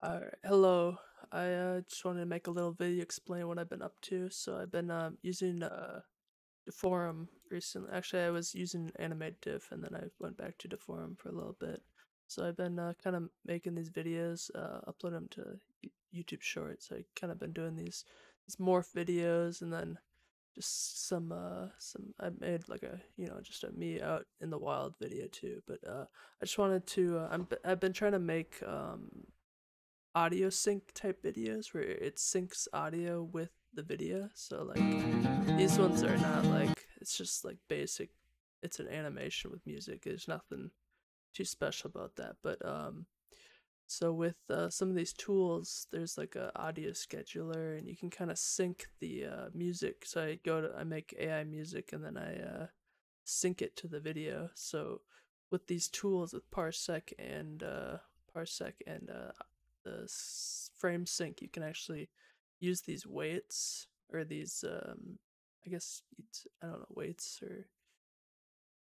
Alright, hello. I uh, just wanted to make a little video explain what I've been up to. So I've been um, using uh, Deforum recently. Actually, I was using Animate Diff, and then I went back to Deforum for a little bit. So I've been uh, kind of making these videos, uh, upload them to YouTube Shorts. I kind of been doing these these morph videos, and then just some uh some I made like a you know just a me out in the wild video too. But uh, I just wanted to uh, I'm I've been trying to make um audio sync type videos where it syncs audio with the video. So like these ones are not like it's just like basic. It's an animation with music. There's nothing too special about that. But um, so with uh, some of these tools, there's like a audio scheduler, and you can kind of sync the uh, music. So I go to I make AI music, and then I uh, sync it to the video. So with these tools with Parseq and uh, Parseq and uh, the frame sync, you can actually use these weights or these, um, I guess I don't know, weights or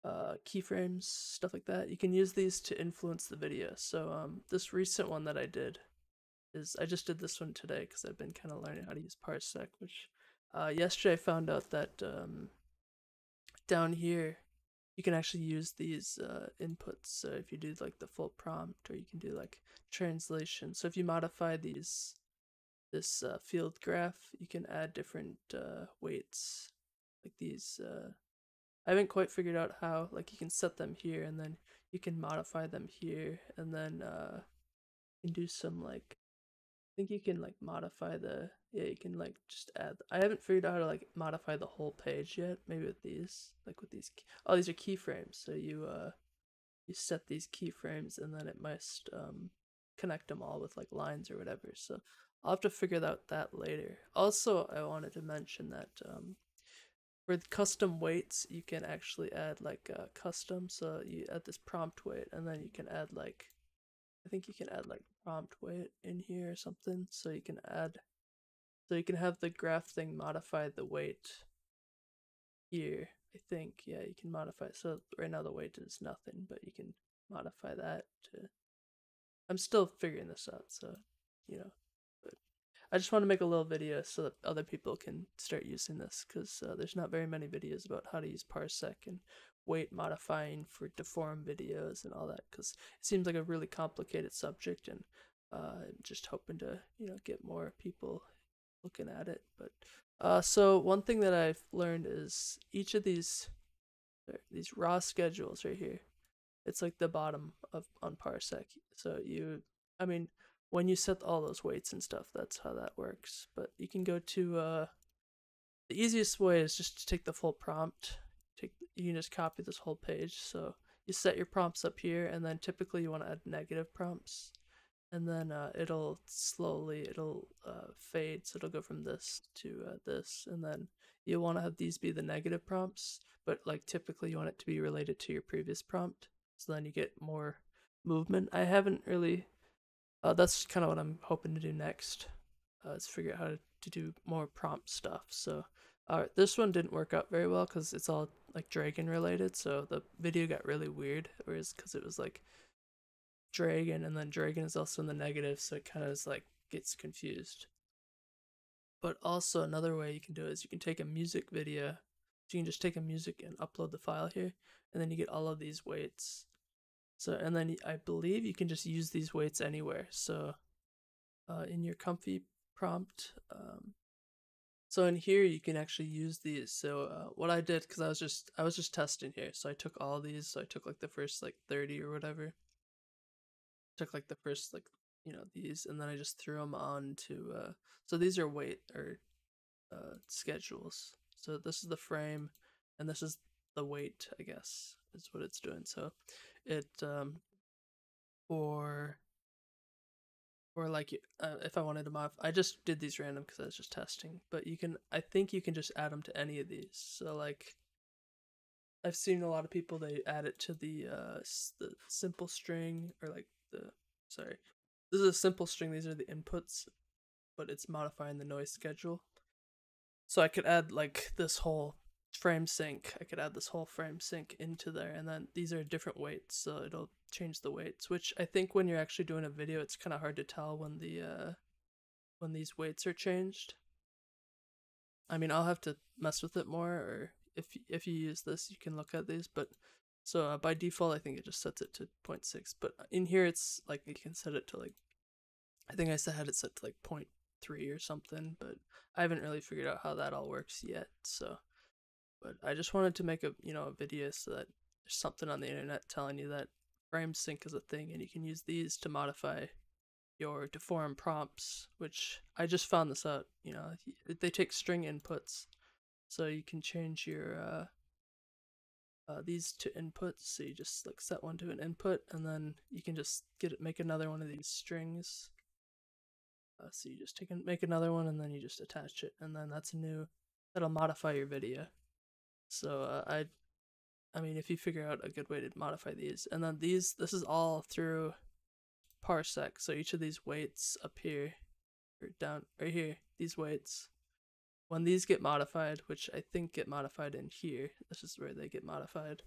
uh, keyframes, stuff like that. You can use these to influence the video. So um, this recent one that I did is I just did this one today because I've been kind of learning how to use Parseq. Which uh, yesterday I found out that um, down here you can actually use these uh, inputs. So if you do like the full prompt, or you can do like translation. So if you modify these, this uh, field graph, you can add different uh, weights, like these. Uh, I haven't quite figured out how. Like you can set them here, and then you can modify them here, and then uh, you can do some like think you can like modify the yeah you can like just add i haven't figured out how to like modify the whole page yet maybe with these like with these oh these are keyframes so you uh you set these keyframes and then it must um connect them all with like lines or whatever so i'll have to figure out that later. Also i wanted to mention that um for custom weights you can actually add like a custom so you add this prompt weight and then you can add like I think you can add like prompt weight in here or something. So you can add, so you can have the graph thing modify the weight here. I think, yeah, you can modify. So right now the weight is nothing, but you can modify that to, I'm still figuring this out. So, you know, but I just want to make a little video so that other people can start using this because uh, there's not very many videos about how to use Parseq and weight modifying for Deforum videos and all that because it seems like a really complicated subject and uh, I'm just hoping to you know get more people looking at it but uh, so one thing that I've learned is each of these these raw schedules right here it's like the bottom of on parseq. So you I mean when you set all those weights and stuff that's how that works but you can go to uh the easiest way is just to take the full prompt you can just copy this whole page. So you set your prompts up here, and then typically you want to add negative prompts, and then uh, it'll slowly it'll uh, fade. So it'll go from this to uh, this, and then you want to have these be the negative prompts, but like typically you want it to be related to your previous prompt. So then you get more movement. I haven't really. Uh, that's kind of what I'm hoping to do next. Uh, is figure out how to do more prompt stuff. So Alright, this one didn't work out very well because it's all like dragon related, so the video got really weird, whereas because it was like dragon and then dragon is also in the negative, so it kind of is like gets confused. But also another way you can do it is you can take a music video, so you can just take a music and upload the file here, and then you get all of these weights. So and then I believe you can just use these weights anywhere. So uh, in your comfy prompt, um, so in here you can actually use these. So uh, what I did, because I was just I was just testing here, so I took all these. So I took like the first like thirty or whatever. Took like the first like you know these, and then I just threw them on to. Uh, so these are weight or uh, schedules. So this is the frame, and this is the weight. I guess is what it's doing. So it um for or like uh, if I wanted to modify, I just did these random because I was just testing. But you can, I think you can just add them to any of these. So like, I've seen a lot of people they add it to the uh the simple string or like the sorry, this is a simple string. These are the inputs, but it's modifying the noise schedule. So I could add like this whole frame sync. I could add this whole frame sync into there, and then these are different weights, so it'll change the weights. Which I think when you're actually doing a video, it's kind of hard to tell when the uh, when these weights are changed. I mean, I'll have to mess with it more, or if if you use this, you can look at these. But so uh, by default, I think it just sets it to 0.6. But in here, it's like you can set it to like, I think I had it set to like 0.3 or something. But I haven't really figured out how that all works yet. So, but I just wanted to make a you know a video so that there's something on the internet telling you that frame sync is a thing, and you can use these to modify your Deforum prompts, which I just found this out. You know, they take string inputs, so you can change your uh, uh, these to inputs. So you just like set one to an input, and then you can just get it, make another one of these strings. Uh, so you just take and make another one, and then you just attach it, and then that's a new. That'll modify your video. So uh, I, I mean, if you figure out a good way to modify these, and then these, this is all through parseq. So each of these weights up here, or down right here, these weights, when these get modified, which I think get modified in here, this is where they get modified.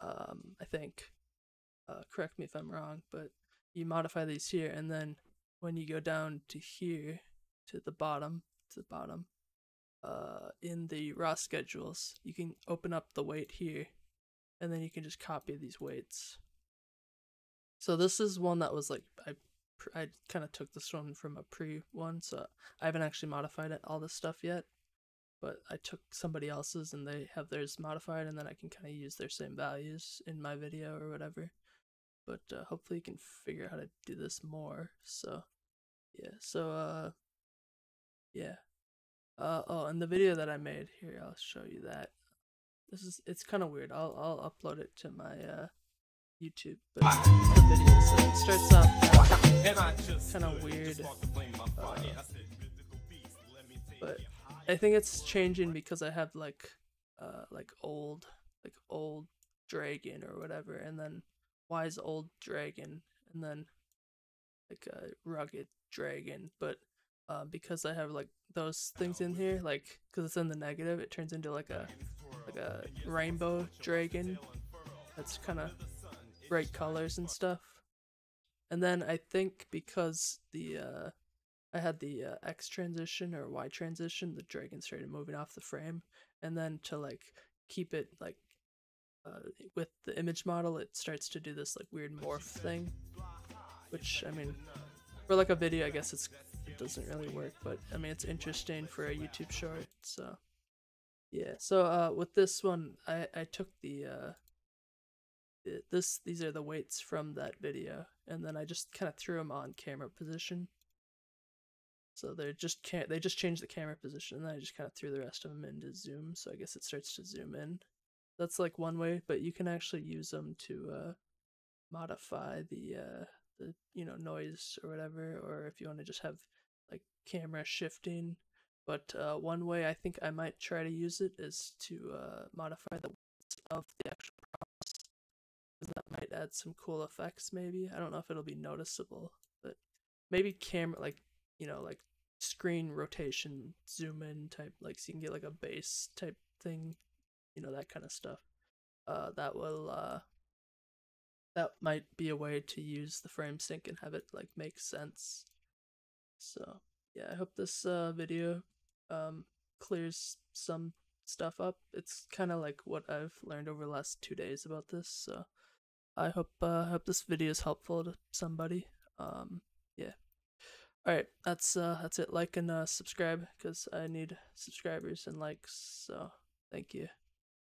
Um, I think. Uh, correct me if I'm wrong, but you modify these here, and then when you go down to here, to the bottom, to the bottom, uh, in the raw schedules, you can open up the weight here, and then you can just copy these weights. So this is one that was like I I kind of took this one from a pre one, so I haven't actually modified it, all this stuff yet. But I took somebody else's and they have theirs modified, and then I can kind of use their same values in my video or whatever. But uh, hopefully you can figure out how to do this more. So yeah, so uh, yeah. Uh, oh, and the video that I made here, I'll show you that. This is it's kind of weird. I'll I'll upload it to my uh YouTube, but the video so it starts off kind of weird. Uh, but I think it's changing because I have like uh like old like old dragon or whatever, and then wise old dragon, and then like a rugged dragon, but uh, because I have like those things in here, like because it's in the negative, it turns into like a like a rainbow dragon. That's kind of bright colors and stuff. And then I think because the uh, I had the uh, X transition or Y transition, the dragon started moving off the frame, and then to like keep it like uh, with the image model, it starts to do this like weird morph thing, which I mean, for like a video, I guess it's it doesn't really work, but I mean it's interesting for a YouTube short. So yeah, so uh, with this one, I I took the uh, this these are the weights from that video and then I just kind of threw them on camera position so they're just can't they just changed the camera position and then I just kind of threw the rest of them into zoom so I guess it starts to zoom in that's like one way but you can actually use them to uh, modify the uh, the you know noise or whatever or if you want to just have camera shifting but uh, one way I think I might try to use it is to uh, modify the of the actual process. that might add some cool effects maybe. I don't know if it'll be noticeable, but maybe camera like, you know, like screen rotation zoom in type like so you can get like a base type thing, you know, that kind of stuff. Uh that will uh that might be a way to use the frame sync and have it like make sense. So, yeah, I hope this uh video um clears some stuff up. It's kind of like what I've learned over the last 2 days about this, so I hope uh, hope this video is helpful to somebody. Um, yeah. All right, that's uh, that's it. Like and uh, subscribe because I need subscribers and likes. So thank you.